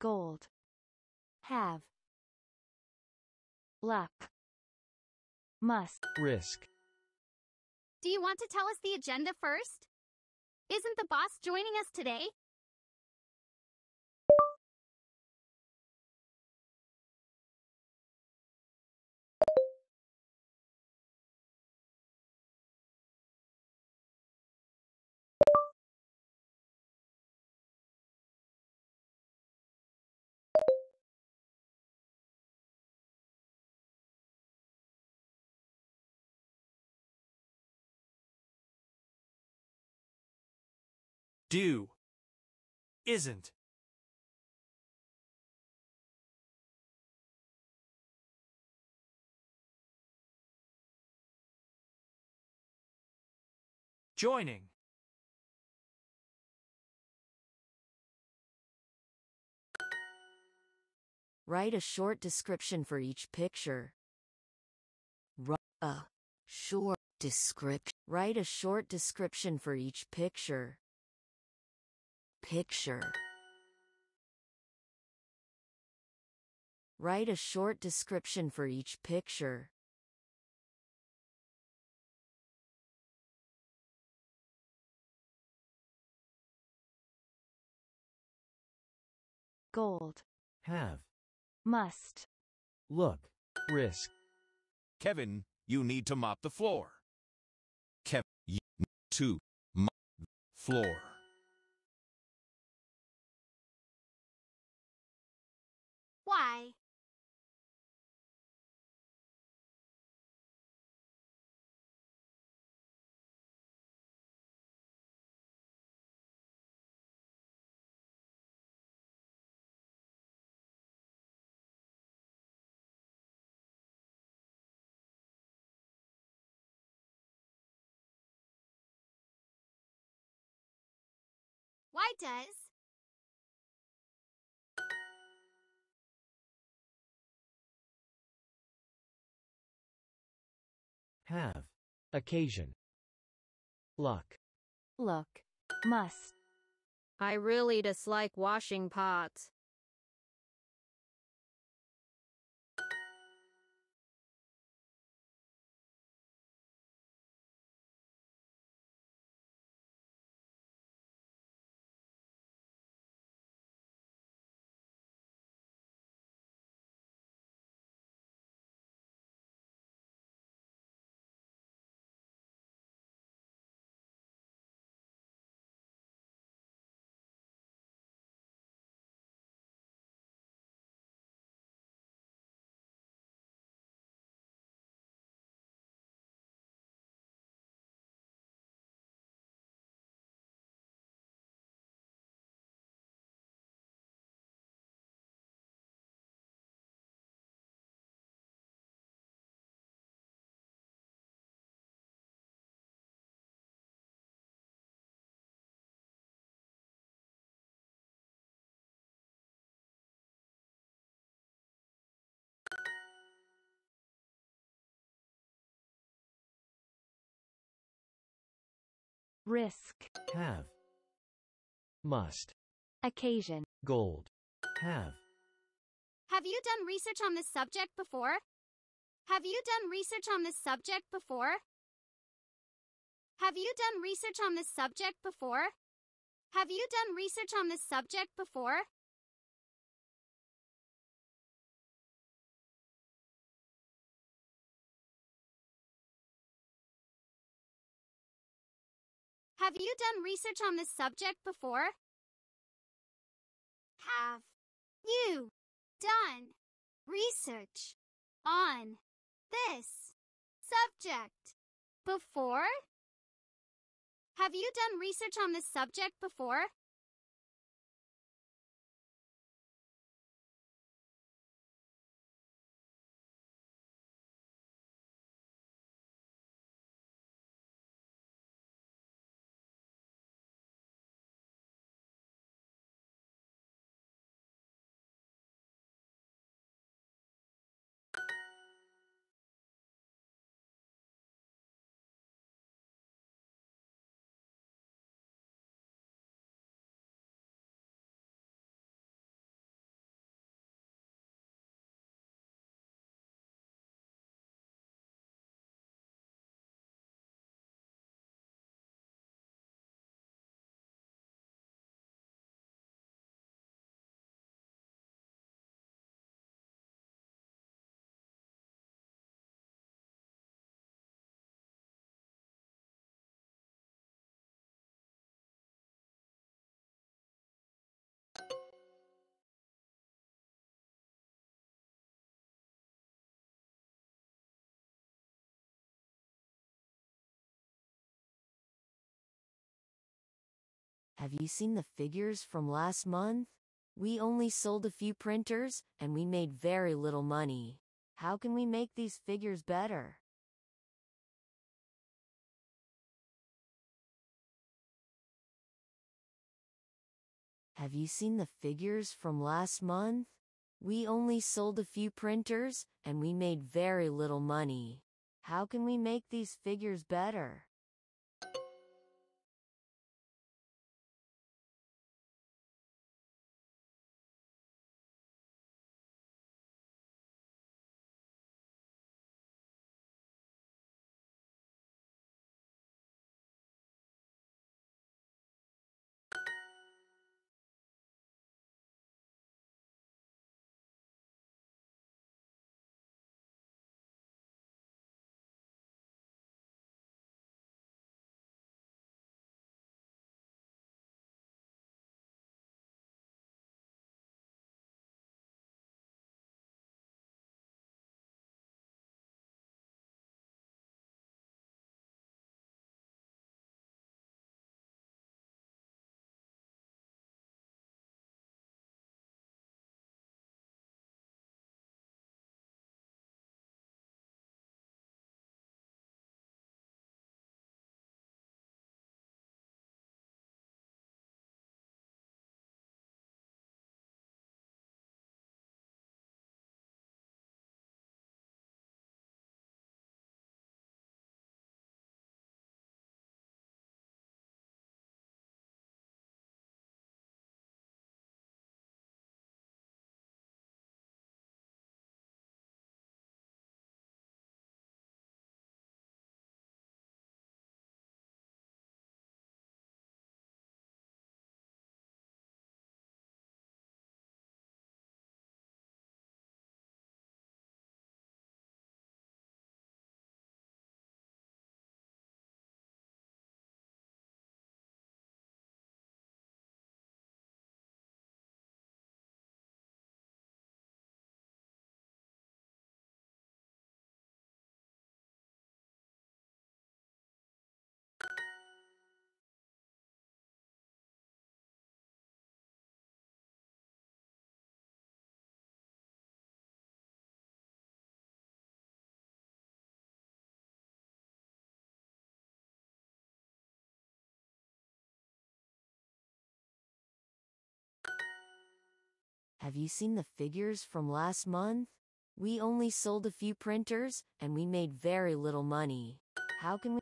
gold. Have. Luck. Must. Risk, Do you want to tell us the agenda first? Isn't the boss joining us today? Do. Isn't. Joining. Write a short description for each picture. Write a short description. Write a short description for each picture. Picture. Write a short description for each picture. gold have, must look, risk, Kevin, you need to mop the floor. Kevin, you need to mop the floor. Why? Why does? Have, occasion, luck, look must. I really dislike washing pots. Risk have, must, occasion gold, have, Have you done research on this subject before? Have you done research on this subject before? Have you done research on this subject before? Have you done research on this subject before? Have you done research on this subject before? Have you done research on this subject before? Have you done research on this subject before? Have you seen the figures from last month? We only sold a few printers, and we made very little money. How can we make these figures better? Have you seen the figures from last month? We only sold a few printers, and we made very little money. How can we make these figures better? Have you seen the figures from last month? We only sold a few printers, and we made very little money. How can we